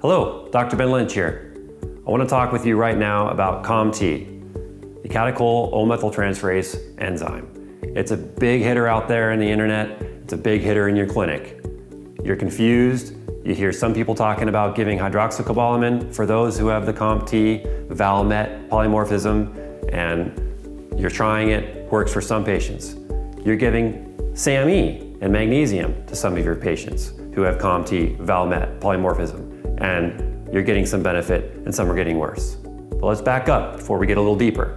Hello, Dr. Ben Lynch here. I want to talk with you right now about COMT, the catechol O-methyltransferase enzyme. It's a big hitter out there in the internet. It's a big hitter in your clinic. You're confused. You hear some people talking about giving hydroxocobalamin for those who have the COMT, Valmet polymorphism, and you're trying it, works for some patients. You're giving SAMe and magnesium to some of your patients who have COMT, Valmet polymorphism and you're getting some benefit and some are getting worse. But let's back up before we get a little deeper.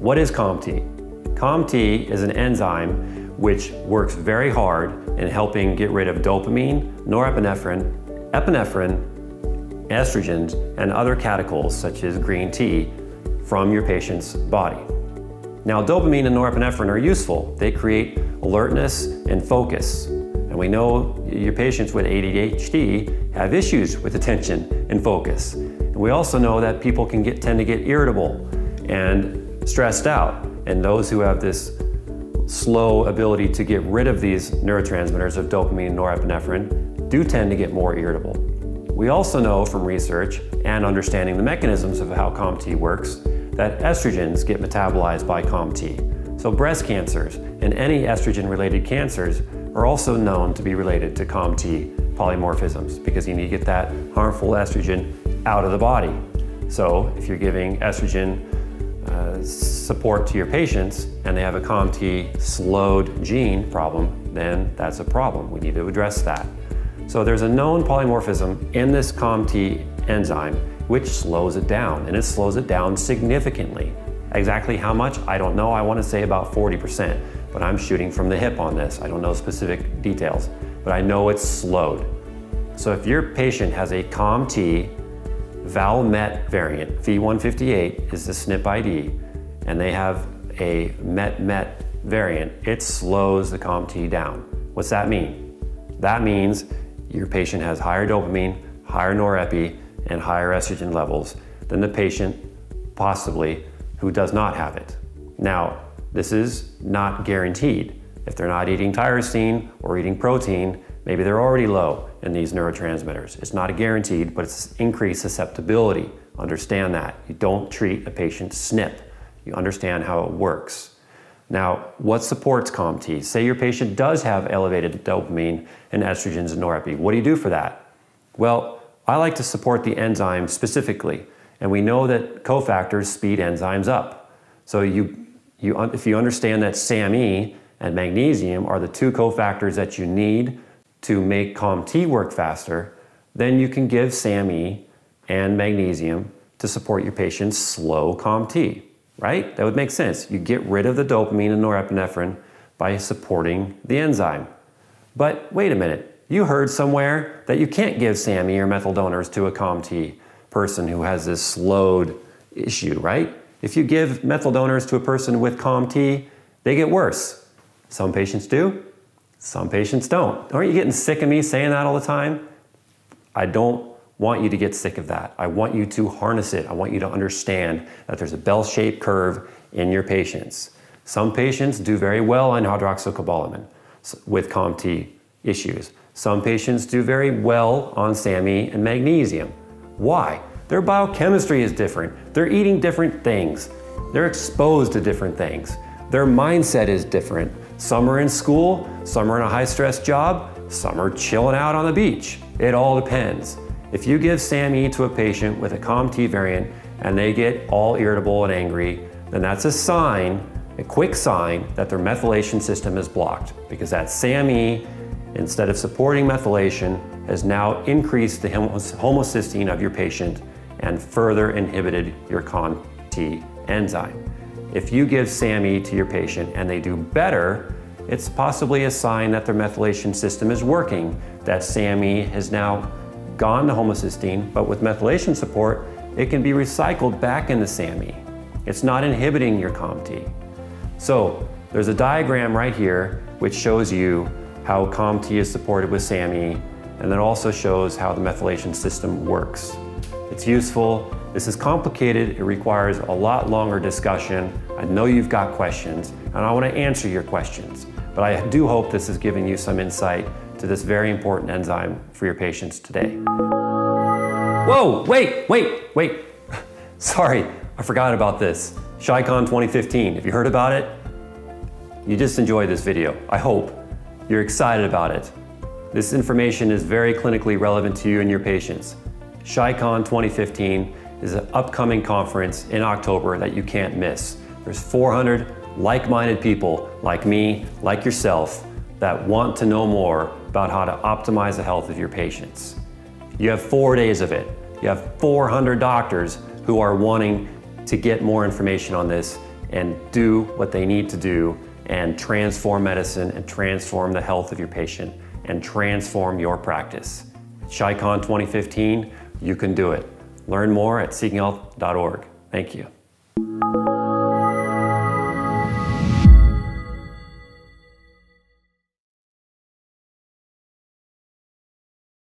What is COMT? COMT is an enzyme which works very hard in helping get rid of dopamine, norepinephrine, epinephrine, estrogens, and other catechols such as green tea from your patient's body. Now, dopamine and norepinephrine are useful. They create alertness and focus. And we know your patients with ADHD have issues with attention and focus. And we also know that people can get, tend to get irritable and stressed out. And those who have this slow ability to get rid of these neurotransmitters of dopamine and norepinephrine do tend to get more irritable. We also know from research and understanding the mechanisms of how COMT works that estrogens get metabolized by COMT. So breast cancers and any estrogen-related cancers are also known to be related to COMT polymorphisms because you need to get that harmful estrogen out of the body. So if you're giving estrogen uh, support to your patients and they have a COMT slowed gene problem, then that's a problem. We need to address that. So there's a known polymorphism in this COMT enzyme which slows it down, and it slows it down significantly. Exactly how much, I don't know. I want to say about 40% but I'm shooting from the hip on this. I don't know specific details, but I know it's slowed. So if your patient has a COMT VAL-MET variant, V158 is the SNP ID, and they have a MET-MET variant, it slows the COMT down. What's that mean? That means your patient has higher dopamine, higher norepi, and higher estrogen levels than the patient possibly who does not have it. Now, this is not guaranteed. If they're not eating tyrosine or eating protein, maybe they're already low in these neurotransmitters. It's not guaranteed, but it's increased susceptibility. Understand that. You don't treat a patient's SNP. You understand how it works. Now, what supports COMT? Say your patient does have elevated dopamine and estrogens and norepi. What do you do for that? Well, I like to support the enzyme specifically, and we know that cofactors speed enzymes up. So you you, if you understand that SAMe and magnesium are the two cofactors that you need to make COMT work faster, then you can give SAMe and magnesium to support your patient's slow COMT, right? That would make sense. You get rid of the dopamine and norepinephrine by supporting the enzyme. But wait a minute, you heard somewhere that you can't give SAMe or methyl donors to a COMT person who has this slowed issue, right? If you give methyl donors to a person with COMT, they get worse. Some patients do, some patients don't. Aren't you getting sick of me saying that all the time? I don't want you to get sick of that. I want you to harness it. I want you to understand that there's a bell-shaped curve in your patients. Some patients do very well on hydroxocobalamin with COMT issues. Some patients do very well on SAMe and magnesium. Why? Their biochemistry is different. They're eating different things. They're exposed to different things. Their mindset is different. Some are in school, some are in a high stress job, some are chilling out on the beach. It all depends. If you give SAMe to a patient with a COMT variant and they get all irritable and angry, then that's a sign, a quick sign that their methylation system is blocked because that SAMe, instead of supporting methylation, has now increased the homocysteine of your patient and further inhibited your COMT enzyme. If you give SAMe to your patient and they do better, it's possibly a sign that their methylation system is working, that SAMe has now gone to homocysteine, but with methylation support, it can be recycled back into SAMe. It's not inhibiting your COMT. So there's a diagram right here which shows you how COMT is supported with SAMe, and then also shows how the methylation system works. It's useful. This is complicated. It requires a lot longer discussion. I know you've got questions. and I want to answer your questions. But I do hope this has given you some insight to this very important enzyme for your patients today. Whoa, wait, wait, wait. Sorry, I forgot about this. ChiCon 2015, have you heard about it? You just enjoyed this video, I hope. You're excited about it. This information is very clinically relevant to you and your patients. ChiCon 2015 is an upcoming conference in October that you can't miss. There's 400 like-minded people like me, like yourself, that want to know more about how to optimize the health of your patients. You have four days of it. You have 400 doctors who are wanting to get more information on this and do what they need to do and transform medicine and transform the health of your patient and transform your practice. ChiCon 2015, you can do it. Learn more at seekinghealth.org. Thank you.